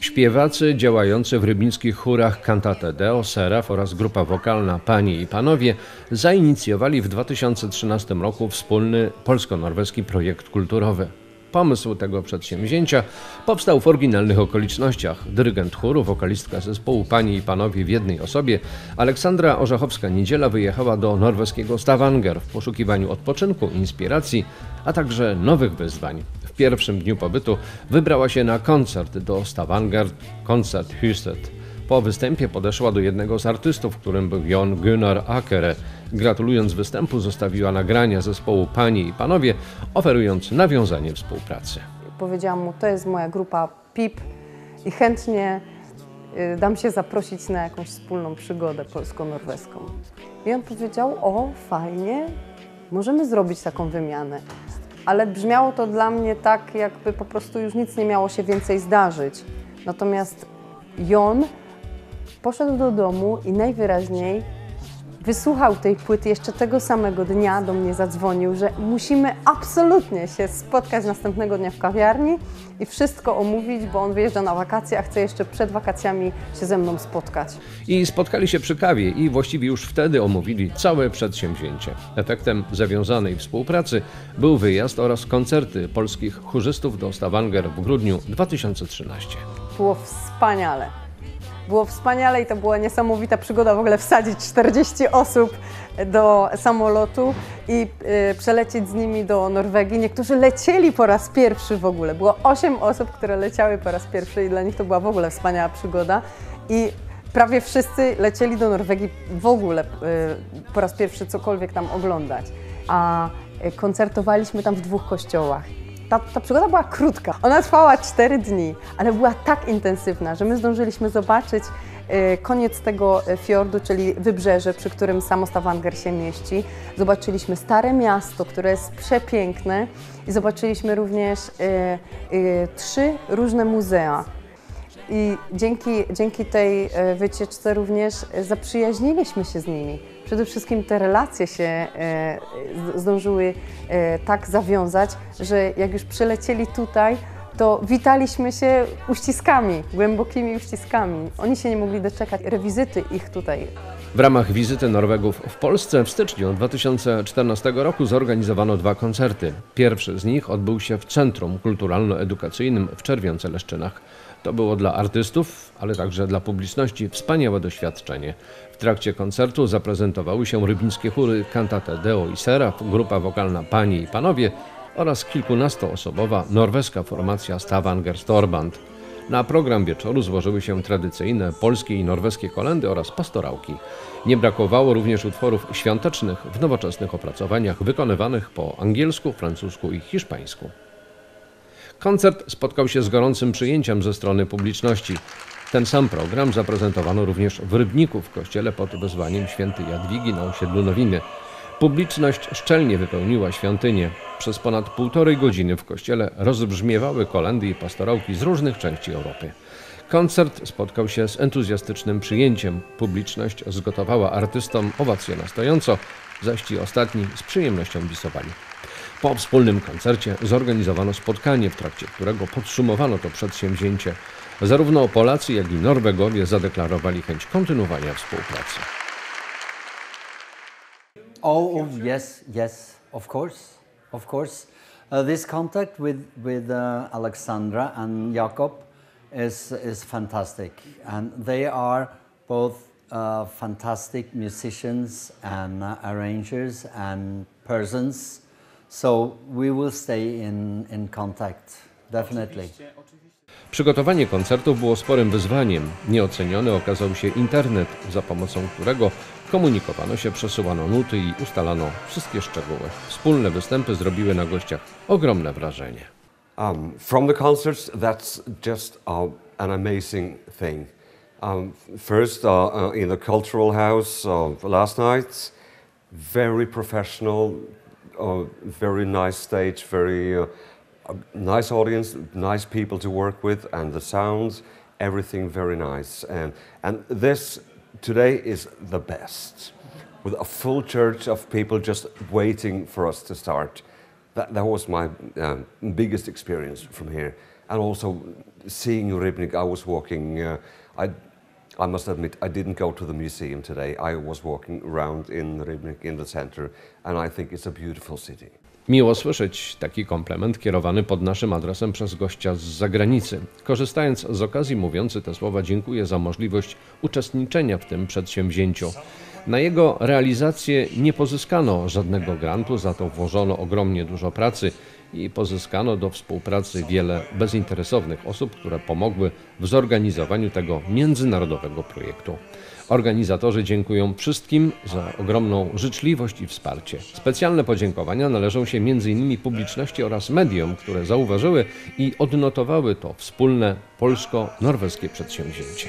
Śpiewacy działający w rybnickich chórach Cantate Deo, Seraf oraz grupa wokalna Panie i Panowie zainicjowali w 2013 roku wspólny polsko-norweski projekt kulturowy. Pomysł tego przedsięwzięcia powstał w oryginalnych okolicznościach. Dyrygent chóru, wokalistka zespołu Panie i Panowie w jednej osobie, Aleksandra Orzechowska-Niedziela wyjechała do norweskiego Stavanger w poszukiwaniu odpoczynku, inspiracji, a także nowych wyzwań. W pierwszym dniu pobytu wybrała się na koncert do Stavanger, koncert Huset. Po występie podeszła do jednego z artystów, którym był Jon Gunnar Akere. Gratulując występu, zostawiła nagrania zespołu Panie i Panowie, oferując nawiązanie współpracy. Powiedziałam mu, to jest moja grupa PIP i chętnie y, dam się zaprosić na jakąś wspólną przygodę polsko-norweską. I on powiedział, o fajnie, możemy zrobić taką wymianę. Ale brzmiało to dla mnie tak, jakby po prostu już nic nie miało się więcej zdarzyć. Natomiast Jon poszedł do domu i najwyraźniej wysłuchał tej płyty jeszcze tego samego dnia, do mnie zadzwonił, że musimy absolutnie się spotkać następnego dnia w kawiarni i wszystko omówić, bo on wyjeżdża na wakacje, a chce jeszcze przed wakacjami się ze mną spotkać. I spotkali się przy kawie i właściwie już wtedy omówili całe przedsięwzięcie. Efektem zawiązanej współpracy był wyjazd oraz koncerty polskich chórzystów do Stavanger w grudniu 2013. Było wspaniale. Było wspaniale i to była niesamowita przygoda w ogóle wsadzić 40 osób do samolotu i y, przelecieć z nimi do Norwegii. Niektórzy lecieli po raz pierwszy w ogóle. Było 8 osób, które leciały po raz pierwszy i dla nich to była w ogóle wspaniała przygoda. I prawie wszyscy lecieli do Norwegii w ogóle y, po raz pierwszy cokolwiek tam oglądać. A y, koncertowaliśmy tam w dwóch kościołach. Ta, ta przygoda była krótka. Ona trwała 4 dni, ale była tak intensywna, że my zdążyliśmy zobaczyć e, koniec tego e, fiordu, czyli wybrzeże, przy którym samo Stavanger się mieści. Zobaczyliśmy Stare Miasto, które jest przepiękne i zobaczyliśmy również e, trzy różne muzea. I dzięki, dzięki tej wycieczce również zaprzyjaźniliśmy się z nimi. Przede wszystkim te relacje się e, zdążyły e, tak zawiązać, że jak już przylecieli tutaj, to witaliśmy się uściskami, głębokimi uściskami. Oni się nie mogli doczekać rewizyty ich tutaj. W ramach wizyty Norwegów w Polsce w styczniu 2014 roku zorganizowano dwa koncerty. Pierwszy z nich odbył się w Centrum Kulturalno-Edukacyjnym w Czerwionce-Leszczynach. To było dla artystów, ale także dla publiczności wspaniałe doświadczenie. W trakcie koncertu zaprezentowały się rybnickie chóry Cantate Deo i Seraf, grupa wokalna Panie i Panowie oraz kilkunastoosobowa norweska formacja Stavanger Storband. Na program wieczoru złożyły się tradycyjne polskie i norweskie kolendy oraz pastorałki. Nie brakowało również utworów świątecznych w nowoczesnych opracowaniach wykonywanych po angielsku, francusku i hiszpańsku. Koncert spotkał się z gorącym przyjęciem ze strony publiczności. Ten sam program zaprezentowano również w Rybniku w kościele pod wezwaniem świętej Jadwigi na osiedlu Nowiny. Publiczność szczelnie wypełniła świątynię. Przez ponad półtorej godziny w kościele rozbrzmiewały kolendy i pastorałki z różnych części Europy. Koncert spotkał się z entuzjastycznym przyjęciem. Publiczność zgotowała artystom owację na stojąco, zaś ci ostatni z przyjemnością bisowali. Po wspólnym koncercie zorganizowano spotkanie, w trakcie którego podsumowano to przedsięwzięcie. Zarówno Polacy, jak i Norwegowie zadeklarowali chęć kontynuowania współpracy. Oh, oh, yes, yes, of course, of course. Uh, this contact with with uh, Alexandra and Jakob is is fantastic, and they are both uh, fantastic musicians and uh, arrangers and persons. So we will stay in in contact definitely. Przygotowanie koncertów było sporym wyzwaniem. Nieoceniony okazał się internet, za pomocą którego komunikowano się, przesyłano nuty i ustalano wszystkie szczegóły. Wspólne występy zrobiły na gościach ogromne wrażenie. Um, from the concerts, that's just uh, an amazing thing. Um, first, uh, uh, in the cultural house last night, very professional, uh, very nice stage, very uh, nice audience, nice people to work with, and the sounds, everything very nice. And, and this today is the best, with a full church of people just waiting for us to start. that, that was my um, biggest experience from here. And also seeing Rybnik, I was walking, uh, I, I must admit, I didn't go to the museum today. I was walking around in Rybnik in the center, and I think it's a beautiful city. Miło słyszeć taki komplement kierowany pod naszym adresem przez gościa z zagranicy. Korzystając z okazji mówiący te słowa, dziękuję za możliwość uczestniczenia w tym przedsięwzięciu. Na jego realizację nie pozyskano żadnego grantu, za to włożono ogromnie dużo pracy i pozyskano do współpracy wiele bezinteresownych osób, które pomogły w zorganizowaniu tego międzynarodowego projektu. Organizatorzy dziękują wszystkim za ogromną życzliwość i wsparcie. Specjalne podziękowania należą się m.in. publiczności oraz mediom, które zauważyły i odnotowały to wspólne polsko-norweskie przedsięwzięcie.